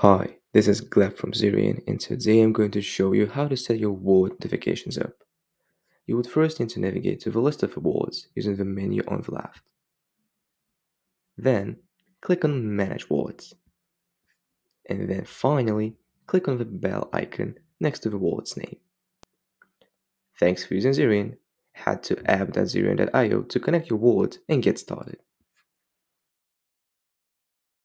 Hi, this is Gleb from Zerion, and today I'm going to show you how to set your wallet notifications up. You would first need to navigate to the list of wallets using the menu on the left. Then, click on Manage Wallets. And then finally, click on the bell icon next to the wallet's name. Thanks for using Zerion. Head to app.zerion.io to connect your wallet and get started.